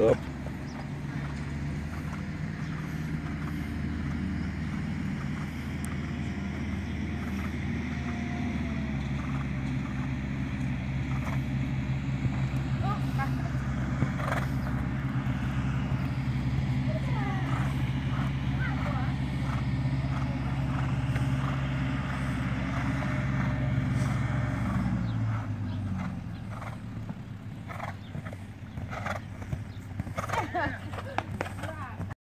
up.